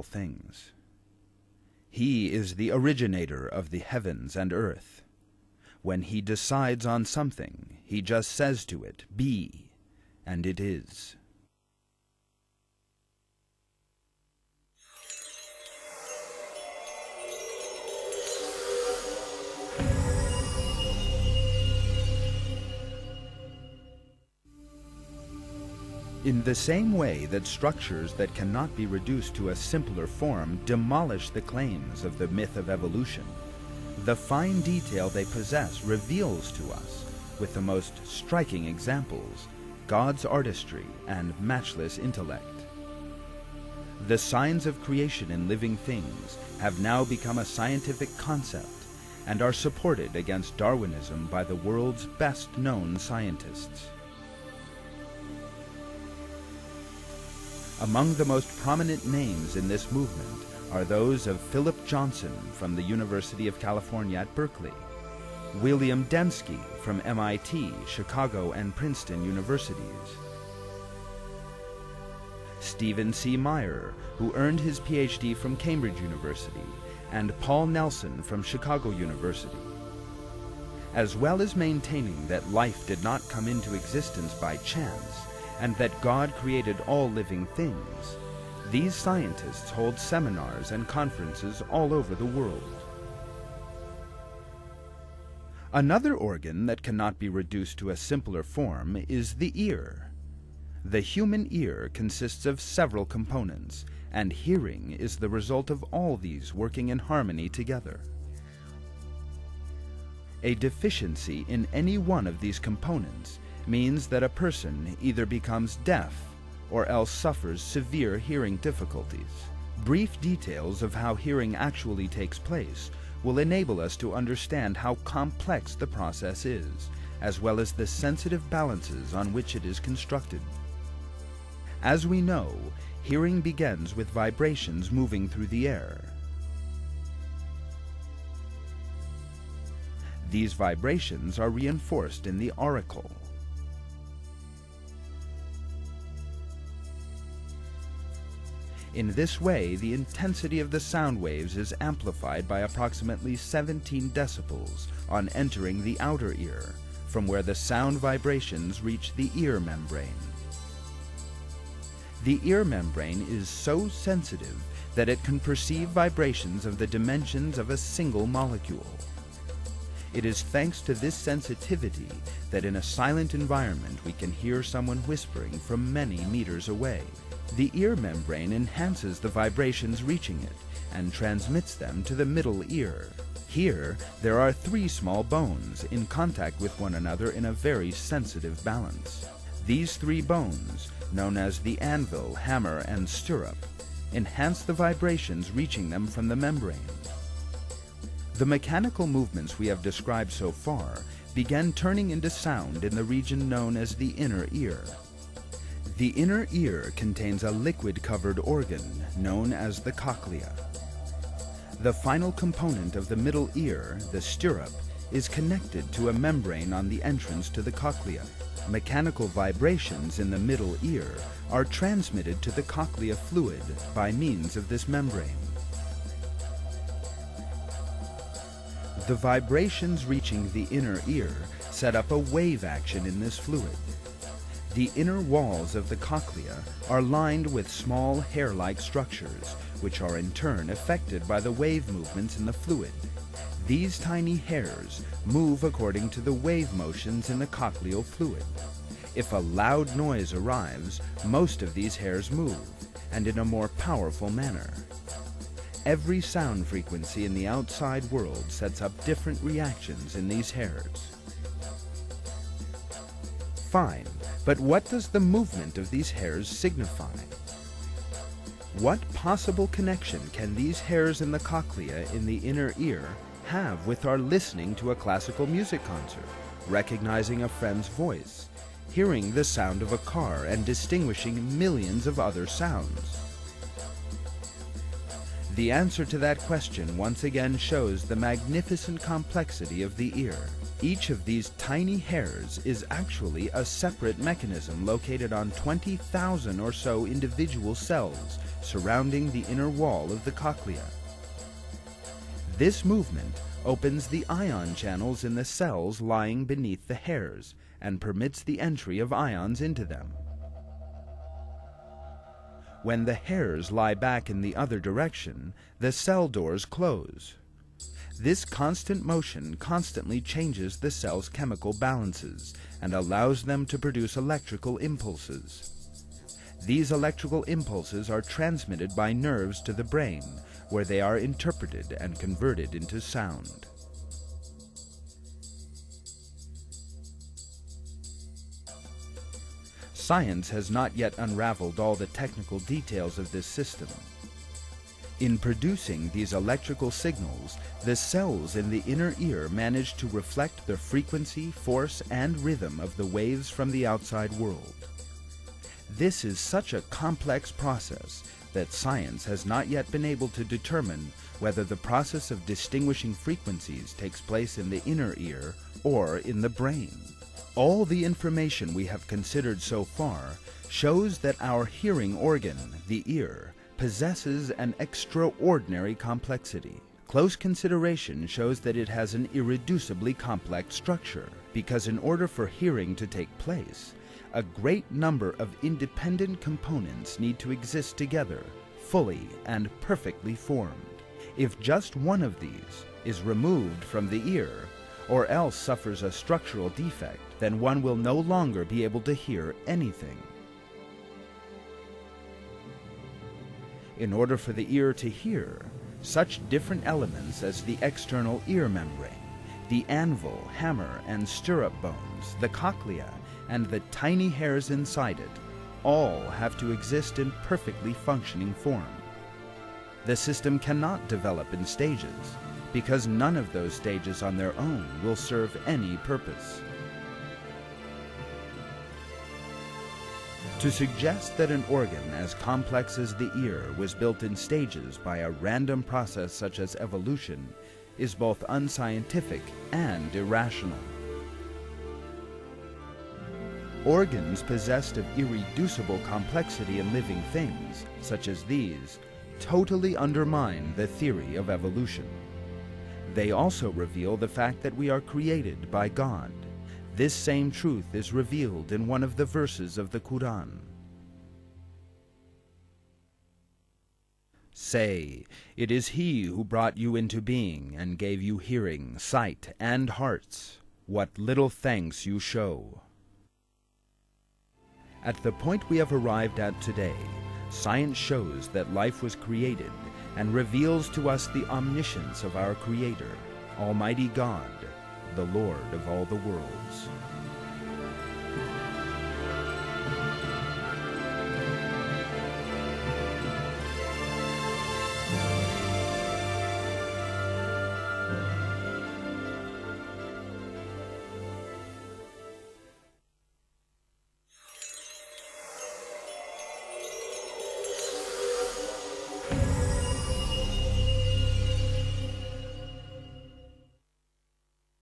things. He is the originator of the heavens and earth. When he decides on something, he just says to it, Be, and it is. In the same way that structures that cannot be reduced to a simpler form demolish the claims of the myth of evolution, the fine detail they possess reveals to us, with the most striking examples, God's artistry and matchless intellect. The signs of creation in living things have now become a scientific concept and are supported against Darwinism by the world's best known scientists. Among the most prominent names in this movement are those of Philip Johnson from the University of California at Berkeley, William Dembski from MIT, Chicago, and Princeton universities, Stephen C. Meyer, who earned his PhD from Cambridge University, and Paul Nelson from Chicago University. As well as maintaining that life did not come into existence by chance, and that God created all living things, these scientists hold seminars and conferences all over the world. Another organ that cannot be reduced to a simpler form is the ear. The human ear consists of several components, and hearing is the result of all these working in harmony together. A deficiency in any one of these components means that a person either becomes deaf or else suffers severe hearing difficulties. Brief details of how hearing actually takes place will enable us to understand how complex the process is, as well as the sensitive balances on which it is constructed. As we know, hearing begins with vibrations moving through the air. These vibrations are reinforced in the auricle, In this way, the intensity of the sound waves is amplified by approximately 17 decibels on entering the outer ear, from where the sound vibrations reach the ear membrane. The ear membrane is so sensitive that it can perceive vibrations of the dimensions of a single molecule. It is thanks to this sensitivity that in a silent environment we can hear someone whispering from many meters away. The ear membrane enhances the vibrations reaching it and transmits them to the middle ear. Here, there are three small bones in contact with one another in a very sensitive balance. These three bones, known as the anvil, hammer, and stirrup, enhance the vibrations reaching them from the membrane. The mechanical movements we have described so far began turning into sound in the region known as the inner ear. The inner ear contains a liquid-covered organ known as the cochlea. The final component of the middle ear, the stirrup, is connected to a membrane on the entrance to the cochlea. Mechanical vibrations in the middle ear are transmitted to the cochlea fluid by means of this membrane. The vibrations reaching the inner ear set up a wave action in this fluid. The inner walls of the cochlea are lined with small hair-like structures, which are in turn affected by the wave movements in the fluid. These tiny hairs move according to the wave motions in the cochleal fluid. If a loud noise arrives, most of these hairs move, and in a more powerful manner. Every sound frequency in the outside world sets up different reactions in these hairs. Fine, but what does the movement of these hairs signify? What possible connection can these hairs in the cochlea in the inner ear have with our listening to a classical music concert, recognizing a friend's voice, hearing the sound of a car and distinguishing millions of other sounds? The answer to that question once again shows the magnificent complexity of the ear. Each of these tiny hairs is actually a separate mechanism located on 20,000 or so individual cells surrounding the inner wall of the cochlea. This movement opens the ion channels in the cells lying beneath the hairs and permits the entry of ions into them. When the hairs lie back in the other direction, the cell doors close. This constant motion constantly changes the cell's chemical balances and allows them to produce electrical impulses. These electrical impulses are transmitted by nerves to the brain, where they are interpreted and converted into sound. Science has not yet unraveled all the technical details of this system. In producing these electrical signals, the cells in the inner ear manage to reflect the frequency, force, and rhythm of the waves from the outside world. This is such a complex process that science has not yet been able to determine whether the process of distinguishing frequencies takes place in the inner ear or in the brain. All the information we have considered so far shows that our hearing organ, the ear, possesses an extraordinary complexity. Close consideration shows that it has an irreducibly complex structure, because in order for hearing to take place, a great number of independent components need to exist together, fully and perfectly formed. If just one of these is removed from the ear, or else suffers a structural defect, then one will no longer be able to hear anything. In order for the ear to hear, such different elements as the external ear membrane, the anvil, hammer, and stirrup bones, the cochlea, and the tiny hairs inside it, all have to exist in perfectly functioning form. The system cannot develop in stages, because none of those stages on their own will serve any purpose. To suggest that an organ as complex as the ear was built in stages by a random process such as evolution is both unscientific and irrational. Organs possessed of irreducible complexity in living things, such as these, totally undermine the theory of evolution. They also reveal the fact that we are created by God. This same truth is revealed in one of the verses of the Quran. Say, it is He who brought you into being and gave you hearing, sight, and hearts. What little thanks you show. At the point we have arrived at today, science shows that life was created and reveals to us the omniscience of our Creator, Almighty God, the Lord of all the worlds.